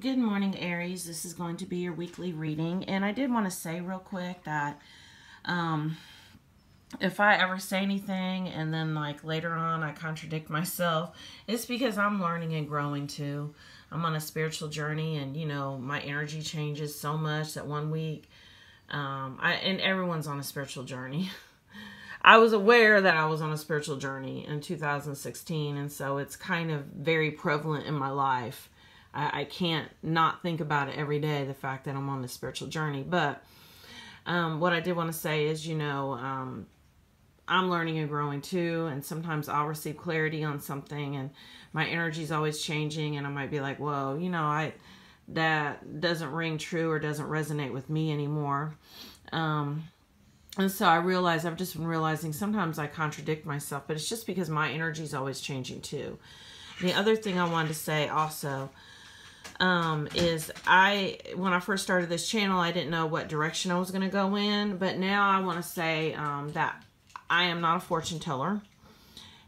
Good morning, Aries. This is going to be your weekly reading. And I did want to say real quick that um, if I ever say anything and then like later on I contradict myself, it's because I'm learning and growing too. I'm on a spiritual journey and, you know, my energy changes so much that one week, um, I, and everyone's on a spiritual journey. I was aware that I was on a spiritual journey in 2016, and so it's kind of very prevalent in my life. I, I can't not think about it every day, the fact that I'm on this spiritual journey. But um, what I did want to say is, you know, um, I'm learning and growing too, and sometimes I'll receive clarity on something, and my energy is always changing, and I might be like, "Whoa, you know, I that doesn't ring true or doesn't resonate with me anymore." Um, and so I realize I've just been realizing sometimes I contradict myself, but it's just because my energy is always changing too. The other thing I wanted to say also um, is I when I first started this channel, I didn't know what direction I was going to go in, but now I want to say um, that I am not a fortune teller.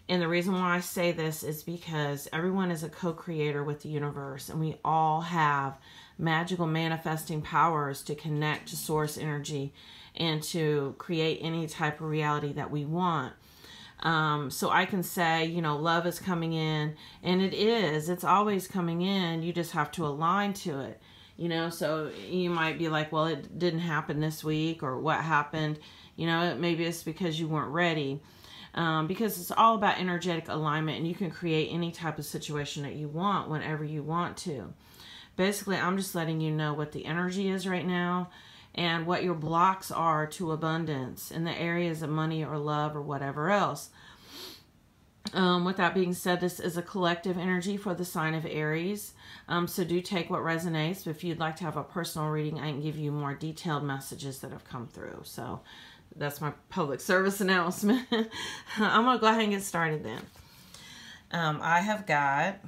And the reason why I say this is because everyone is a co-creator with the universe and we all have magical manifesting powers to connect to source energy and to create any type of reality that we want. Um, so I can say, you know, love is coming in, and it is. It's always coming in. You just have to align to it. You know, so you might be like, well, it didn't happen this week, or what happened. You know, maybe it's because you weren't ready. Um, because it's all about energetic alignment, and you can create any type of situation that you want whenever you want to. Basically, I'm just letting you know what the energy is right now and what your blocks are to abundance in the areas of money or love or whatever else. Um, with that being said, this is a collective energy for the sign of Aries. Um, so do take what resonates. If you'd like to have a personal reading, I can give you more detailed messages that have come through. So that's my public service announcement. I'm going to go ahead and get started then. Um, I have got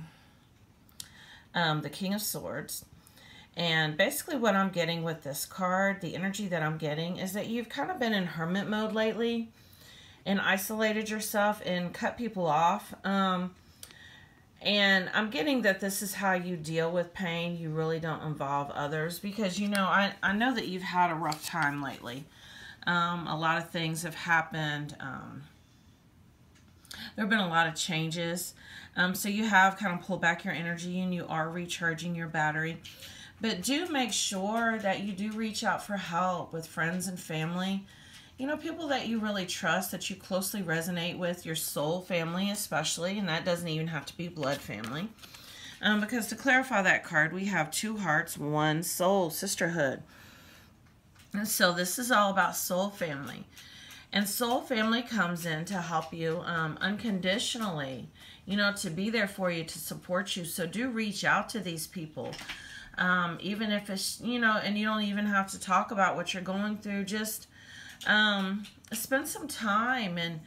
um, the King of Swords. And basically what I'm getting with this card, the energy that I'm getting, is that you've kind of been in hermit mode lately and isolated yourself and cut people off. Um, and I'm getting that this is how you deal with pain. You really don't involve others because, you know, I, I know that you've had a rough time lately. Um, a lot of things have happened. Um, there have been a lot of changes. Um, so you have kind of pulled back your energy and you are recharging your battery. But do make sure that you do reach out for help with friends and family. You know, people that you really trust, that you closely resonate with, your soul family especially, and that doesn't even have to be blood family. Um, because to clarify that card, we have two hearts, one soul, sisterhood. And so this is all about soul family. And soul family comes in to help you um, unconditionally, you know, to be there for you, to support you. So do reach out to these people. Um, even if it's, you know, and you don't even have to talk about what you're going through. Just um, spend some time and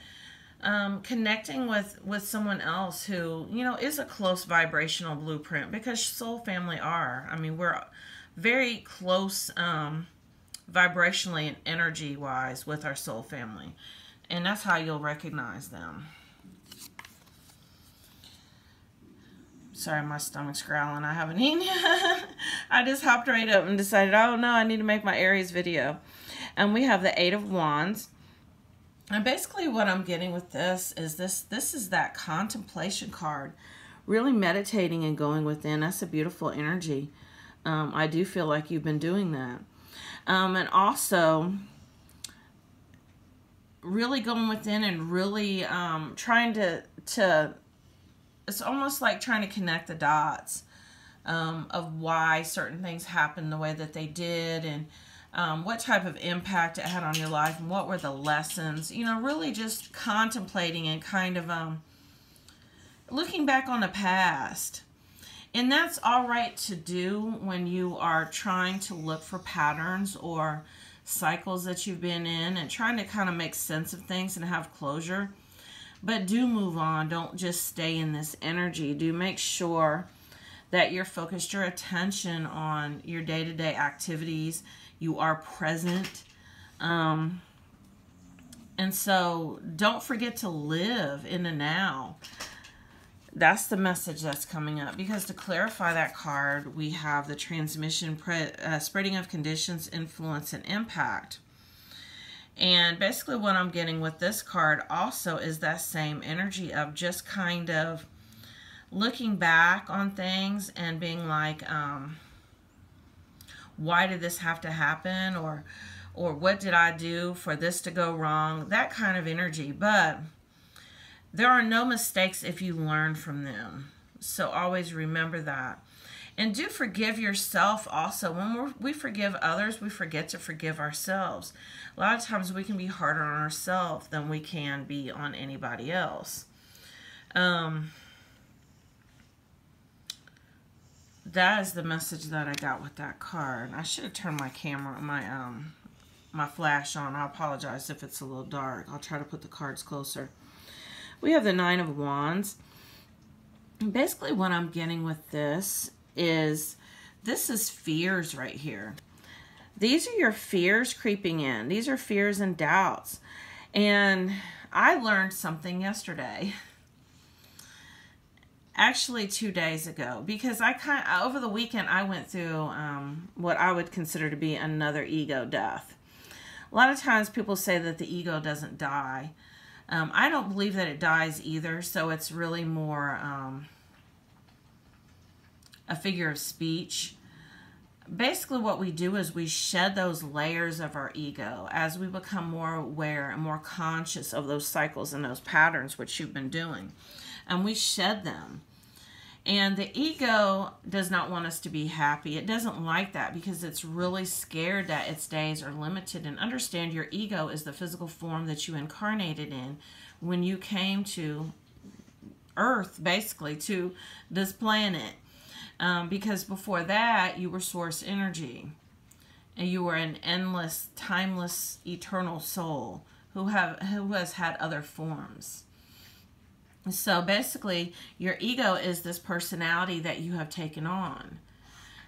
um, connecting with, with someone else who, you know, is a close vibrational blueprint because soul family are. I mean, we're very close um, vibrationally and energy wise with our soul family. And that's how you'll recognize them. Sorry, my stomach's growling. I haven't eaten I just hopped right up and decided, oh no, I need to make my Aries video. And we have the Eight of Wands. And basically what I'm getting with this is this, this is that contemplation card. Really meditating and going within. That's a beautiful energy. Um, I do feel like you've been doing that. Um, and also, really going within and really um, trying to, to it's almost like trying to connect the dots um, of why certain things happened the way that they did and um, what type of impact it had on your life and what were the lessons. You know, really just contemplating and kind of um, looking back on the past. And that's all right to do when you are trying to look for patterns or cycles that you've been in and trying to kind of make sense of things and have closure. But do move on. Don't just stay in this energy. Do make sure that you're focused your attention on your day-to-day -day activities. You are present. Um, and so don't forget to live in the now. that's the message that's coming up because to clarify that card we have the transmission uh, spreading of conditions influence and impact and basically what i'm getting with this card also is that same energy of just kind of looking back on things and being like um, why did this have to happen or or what did i do for this to go wrong that kind of energy but there are no mistakes if you learn from them. So always remember that. And do forgive yourself also. When we forgive others, we forget to forgive ourselves. A lot of times we can be harder on ourselves than we can be on anybody else. Um, that is the message that I got with that card. I should have turned my camera, my um, my flash on. I apologize if it's a little dark. I'll try to put the cards closer. We have the Nine of Wands. Basically what I'm getting with this is, this is fears right here. These are your fears creeping in. These are fears and doubts. And I learned something yesterday. Actually, two days ago, because I kind of, over the weekend I went through um, what I would consider to be another ego death. A lot of times people say that the ego doesn't die, um, I don't believe that it dies either, so it's really more um, a figure of speech. Basically, what we do is we shed those layers of our ego as we become more aware and more conscious of those cycles and those patterns which you've been doing. And we shed them. And the ego does not want us to be happy. It doesn't like that because it's really scared that its days are limited. And understand your ego is the physical form that you incarnated in when you came to Earth, basically, to this planet. Um, because before that, you were source energy. And you were an endless, timeless, eternal soul who have who has had other forms. So basically, your ego is this personality that you have taken on.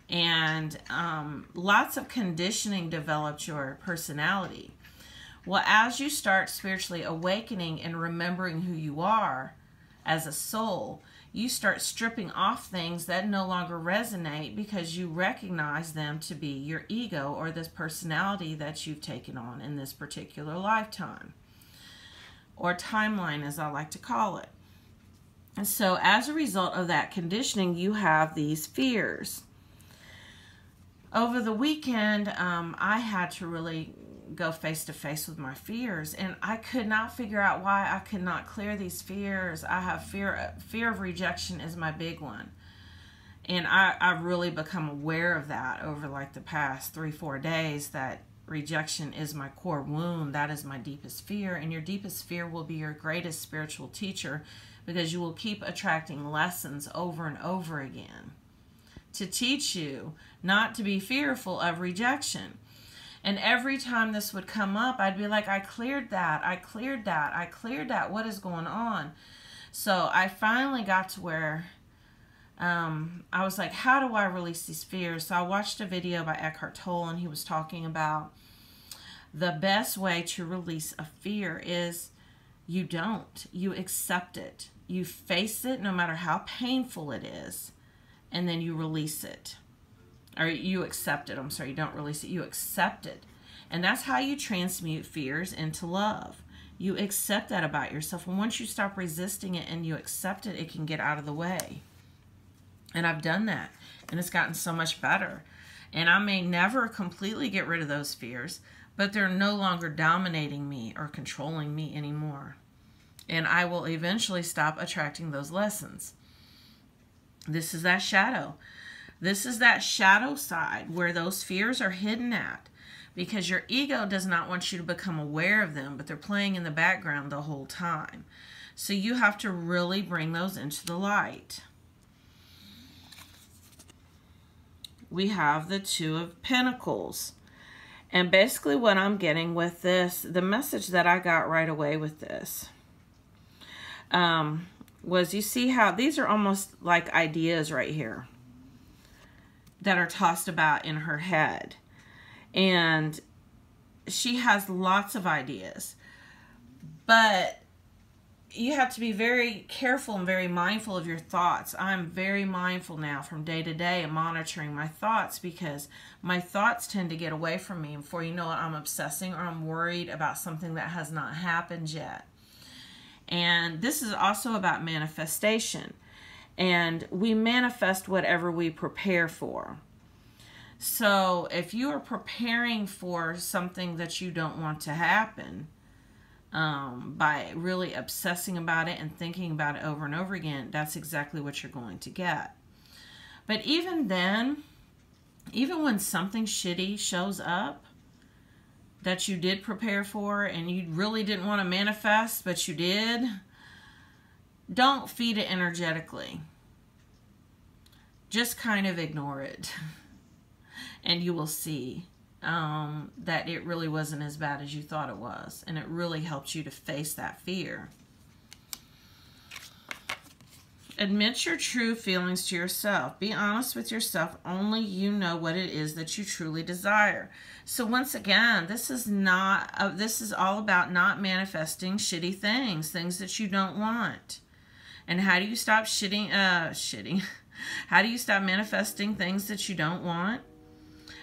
And um, lots of conditioning developed your personality. Well, as you start spiritually awakening and remembering who you are as a soul, you start stripping off things that no longer resonate because you recognize them to be your ego or this personality that you've taken on in this particular lifetime or timeline, as I like to call it. And so as a result of that conditioning, you have these fears. Over the weekend, um, I had to really go face to face with my fears and I could not figure out why I could not clear these fears. I have fear fear of rejection is my big one. And I, I've really become aware of that over like the past three, four days that rejection is my core wound. That is my deepest fear. And your deepest fear will be your greatest spiritual teacher because you will keep attracting lessons over and over again to teach you not to be fearful of rejection. And every time this would come up, I'd be like, I cleared that, I cleared that, I cleared that. What is going on? So I finally got to where um, I was like, how do I release these fears? So I watched a video by Eckhart Tolle, and he was talking about the best way to release a fear is you don't. You accept it. You face it no matter how painful it is, and then you release it. Or you accept it. I'm sorry, you don't release it. You accept it. And that's how you transmute fears into love. You accept that about yourself. And once you stop resisting it and you accept it, it can get out of the way. And I've done that. And it's gotten so much better. And I may never completely get rid of those fears, but they're no longer dominating me or controlling me anymore and I will eventually stop attracting those lessons. This is that shadow. This is that shadow side where those fears are hidden at because your ego does not want you to become aware of them, but they're playing in the background the whole time. So you have to really bring those into the light. We have the Two of Pentacles. And basically what I'm getting with this, the message that I got right away with this um, was you see how these are almost like ideas right here that are tossed about in her head. And she has lots of ideas. But you have to be very careful and very mindful of your thoughts. I'm very mindful now from day to day and monitoring my thoughts because my thoughts tend to get away from me. Before you know it, I'm obsessing or I'm worried about something that has not happened yet. And this is also about manifestation. And we manifest whatever we prepare for. So if you are preparing for something that you don't want to happen, um, by really obsessing about it and thinking about it over and over again, that's exactly what you're going to get. But even then, even when something shitty shows up that you did prepare for and you really didn't want to manifest, but you did, don't feed it energetically. Just kind of ignore it. and you will see um, that it really wasn't as bad as you thought it was. And it really helped you to face that fear. Admit your true feelings to yourself. Be honest with yourself. Only you know what it is that you truly desire. So once again, this is not, uh, this is all about not manifesting shitty things, things that you don't want. And how do you stop shitting, uh, shitting? How do you stop manifesting things that you don't want?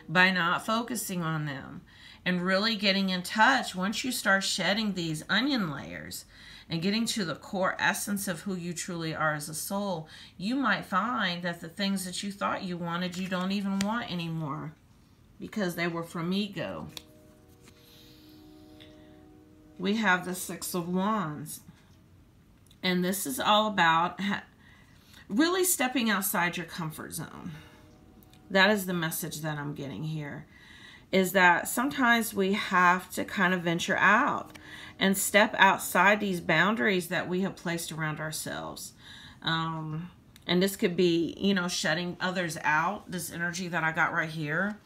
by not focusing on them and really getting in touch once you start shedding these onion layers and getting to the core essence of who you truly are as a soul, you might find that the things that you thought you wanted, you don't even want anymore because they were from ego. We have the Six of Wands. And this is all about really stepping outside your comfort zone. That is the message that I'm getting here. Is that sometimes we have to kind of venture out and step outside these boundaries that we have placed around ourselves. Um, and this could be, you know, shutting others out, this energy that I got right here,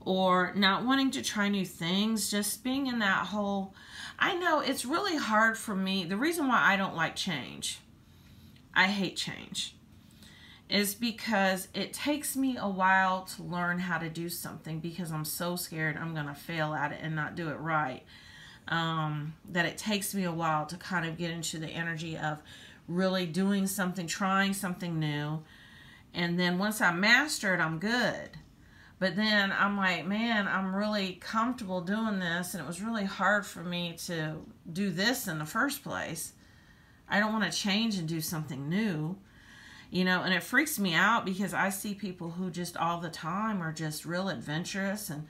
or not wanting to try new things, just being in that whole. I know it's really hard for me. The reason why I don't like change, I hate change is because it takes me a while to learn how to do something because I'm so scared I'm going to fail at it and not do it right. Um, that it takes me a while to kind of get into the energy of really doing something, trying something new. And then once I master it, I'm good. But then I'm like, man, I'm really comfortable doing this. And it was really hard for me to do this in the first place. I don't want to change and do something new you know and it freaks me out because i see people who just all the time are just real adventurous and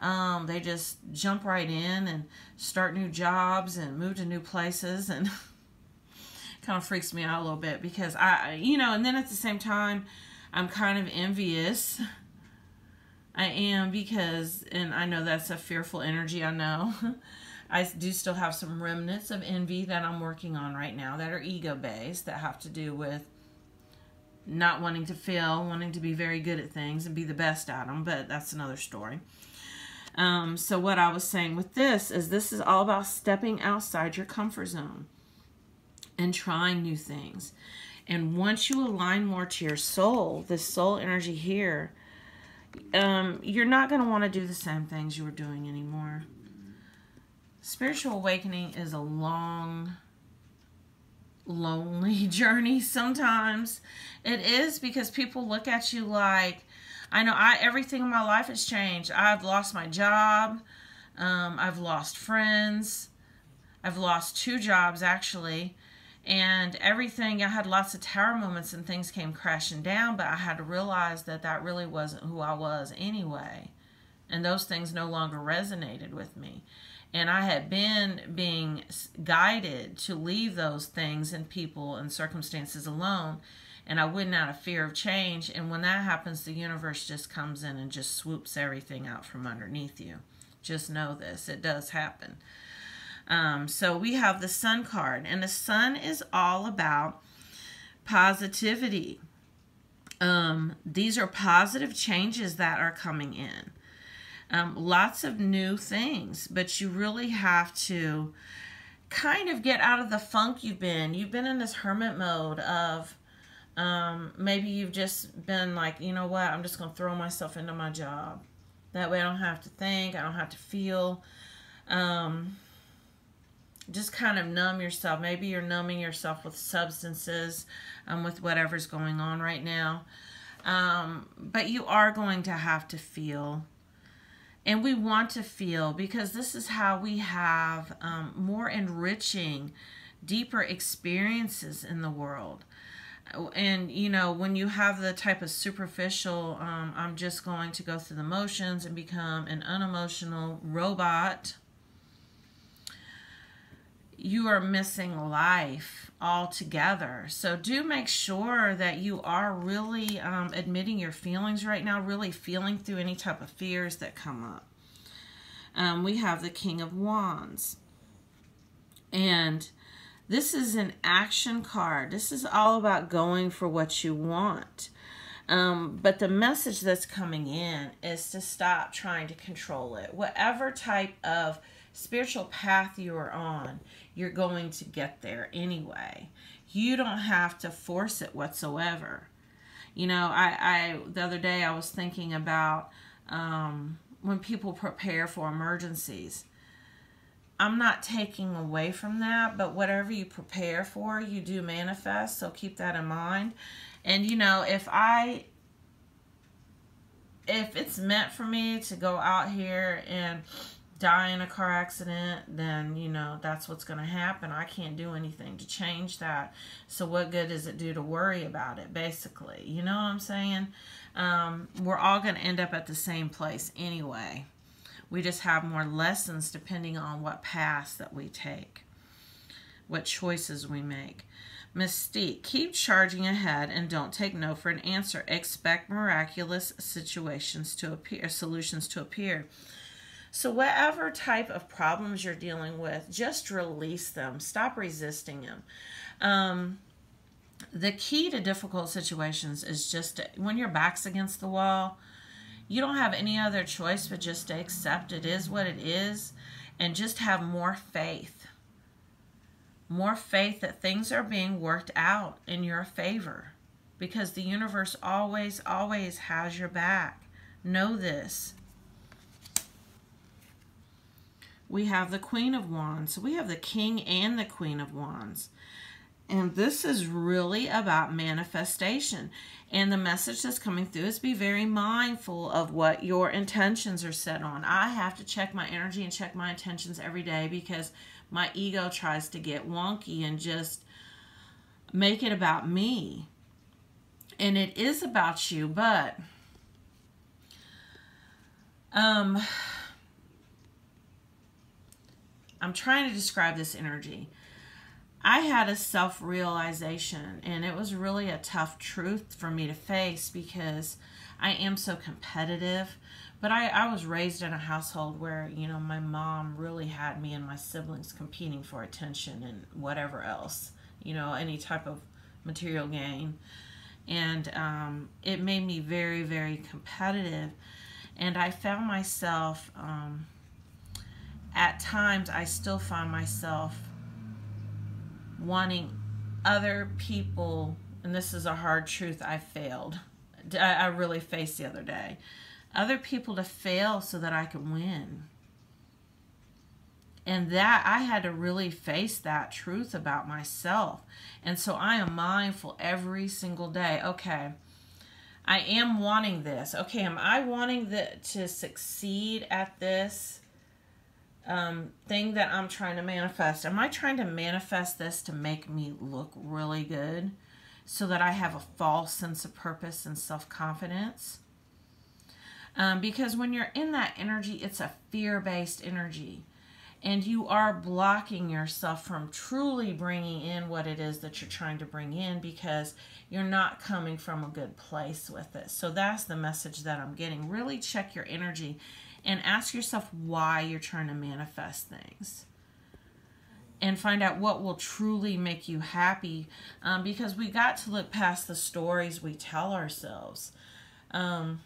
um, they just jump right in and start new jobs and move to new places and kind of freaks me out a little bit because i you know and then at the same time i'm kind of envious i am because and i know that's a fearful energy i know I do still have some remnants of envy that I'm working on right now that are ego based that have to do with not wanting to fail, wanting to be very good at things and be the best at them, but that's another story. Um, so what I was saying with this is this is all about stepping outside your comfort zone and trying new things. And once you align more to your soul, this soul energy here, um, you're not going to want to do the same things you were doing anymore. Spiritual awakening is a long lonely journey sometimes. It is because people look at you like, I know I everything in my life has changed. I've lost my job. Um, I've lost friends. I've lost two jobs actually. And everything, I had lots of tower moments and things came crashing down, but I had to realize that that really wasn't who I was anyway. And those things no longer resonated with me. And I had been being guided to leave those things and people and circumstances alone. And I wouldn't out of fear of change. And when that happens, the universe just comes in and just swoops everything out from underneath you. Just know this, it does happen. Um, so we have the sun card, and the sun is all about positivity. Um, these are positive changes that are coming in um, lots of new things, but you really have to kind of get out of the funk you've been. You've been in this hermit mode of um, maybe you've just been like, you know what, I'm just going to throw myself into my job. That way I don't have to think, I don't have to feel. Um, just kind of numb yourself. Maybe you're numbing yourself with substances, um, with whatever's going on right now. Um, but you are going to have to feel. And we want to feel because this is how we have um, more enriching, deeper experiences in the world. And, you know, when you have the type of superficial, um, I'm just going to go through the motions and become an unemotional robot you are missing life altogether. So do make sure that you are really um, admitting your feelings right now, really feeling through any type of fears that come up. Um, we have the King of Wands. And this is an action card. This is all about going for what you want. Um, but the message that's coming in is to stop trying to control it. Whatever type of spiritual path you are on, you're going to get there anyway. You don't have to force it whatsoever. You know, I, I the other day I was thinking about um, when people prepare for emergencies. I'm not taking away from that, but whatever you prepare for, you do manifest. So keep that in mind. And you know, if I if it's meant for me to go out here and die in a car accident, then, you know, that's what's going to happen. I can't do anything to change that. So what good does it do to worry about it, basically? You know what I'm saying? Um, we're all going to end up at the same place anyway. We just have more lessons depending on what paths that we take, what choices we make. Mystique, keep charging ahead and don't take no for an answer. Expect miraculous situations to appear, solutions to appear. So, whatever type of problems you're dealing with, just release them. Stop resisting them. Um, the key to difficult situations is just to, when your back's against the wall, you don't have any other choice but just to accept it is what it is and just have more faith. More faith that things are being worked out in your favor because the universe always, always has your back. Know this we have the Queen of Wands. So we have the King and the Queen of Wands. And this is really about manifestation. And the message that's coming through is be very mindful of what your intentions are set on. I have to check my energy and check my intentions every day because my ego tries to get wonky and just make it about me. And it is about you, but um I'm trying to describe this energy. I had a self realization, and it was really a tough truth for me to face because I am so competitive. But I, I was raised in a household where, you know, my mom really had me and my siblings competing for attention and whatever else, you know, any type of material gain. And um, it made me very, very competitive. And I found myself. Um, at times I still find myself wanting other people, and this is a hard truth I failed. I really faced the other day. Other people to fail so that I can win. And that I had to really face that truth about myself. And so I am mindful every single day. Okay, I am wanting this. Okay, am I wanting the, to succeed at this? Um, thing that I'm trying to manifest. Am I trying to manifest this to make me look really good so that I have a false sense of purpose and self confidence? Um, because when you're in that energy, it's a fear based energy. And you are blocking yourself from truly bringing in what it is that you're trying to bring in because you're not coming from a good place with it. So that's the message that I'm getting. Really check your energy and ask yourself why you're trying to manifest things. And find out what will truly make you happy um, because we got to look past the stories we tell ourselves. Um,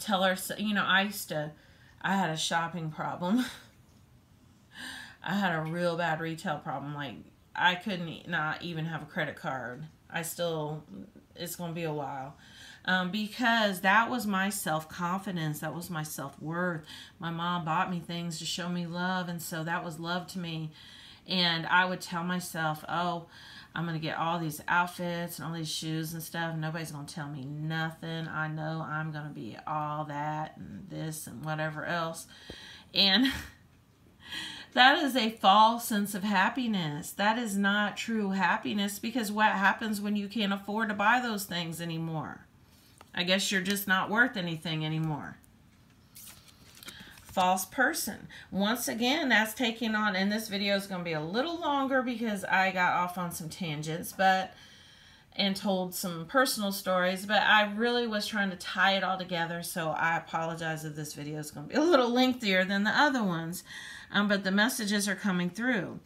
tell ourselves you know i used to i had a shopping problem. I had a real bad retail problem. Like i couldn't not even have a credit card i still it's going to be a while um, because that was my self confidence. That was my self worth. My mom bought me things to show me love, and so that was love to me. And I would tell myself, oh, I'm going to get all these outfits and all these shoes and stuff. Nobody's going to tell me nothing. I know I'm going to be all that and this and whatever else. And that is a false sense of happiness. That is not true happiness because what happens when you can't afford to buy those things anymore? I guess you're just not worth anything anymore false person. Once again, that's taking on, and this video is going to be a little longer because I got off on some tangents, but, and told some personal stories, but I really was trying to tie it all together, so I apologize if this video is going to be a little lengthier than the other ones, um, but the messages are coming through.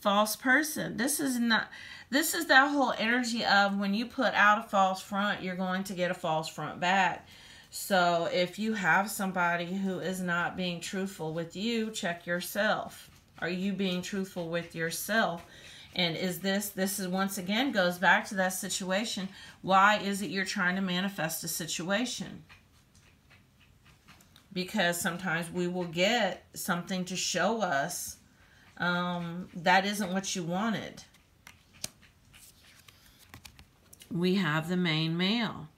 False person. This is not, this is that whole energy of when you put out a false front, you're going to get a false front back. So if you have somebody who is not being truthful with you, check yourself. Are you being truthful with yourself? And is this, this is once again goes back to that situation. Why is it you're trying to manifest a situation? Because sometimes we will get something to show us um, that isn't what you wanted. We have the main male.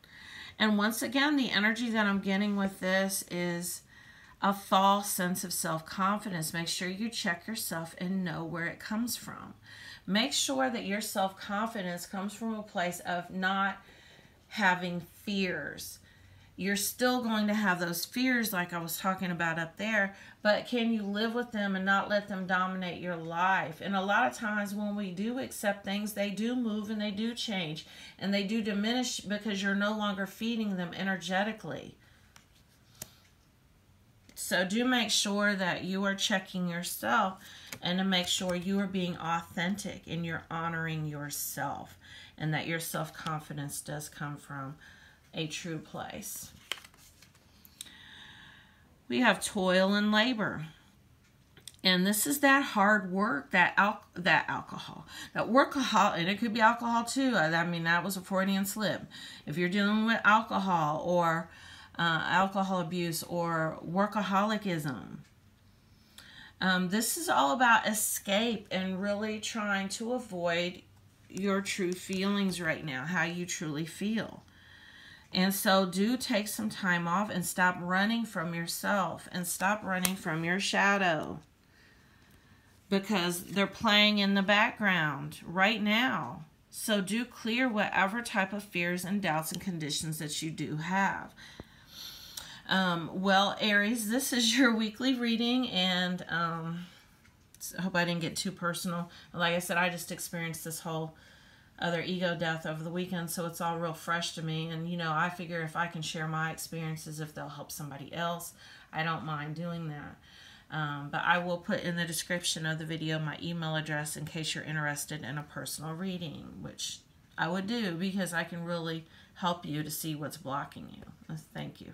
And once again, the energy that I'm getting with this is a false sense of self-confidence. Make sure you check yourself and know where it comes from. Make sure that your self-confidence comes from a place of not having fears you're still going to have those fears like I was talking about up there, but can you live with them and not let them dominate your life? And a lot of times when we do accept things, they do move and they do change and they do diminish because you're no longer feeding them energetically. So do make sure that you are checking yourself and to make sure you are being authentic and you're honoring yourself and that your self-confidence does come from a true place. We have toil and labor. And this is that hard work, that al that alcohol, that workahol, and it could be alcohol too. I mean, that was a Freudian slip. If you're dealing with alcohol or uh, alcohol abuse or workaholicism, um, this is all about escape and really trying to avoid your true feelings right now, how you truly feel. And so do take some time off and stop running from yourself and stop running from your shadow because they're playing in the background right now. So do clear whatever type of fears and doubts and conditions that you do have. Um, well, Aries, this is your weekly reading, and um, I hope I didn't get too personal. Like I said, I just experienced this whole other ego death over the weekend, so it's all real fresh to me. And, you know, I figure if I can share my experiences, if they'll help somebody else, I don't mind doing that. Um, but I will put in the description of the video my email address in case you're interested in a personal reading, which I would do because I can really help you to see what's blocking you. Thank you.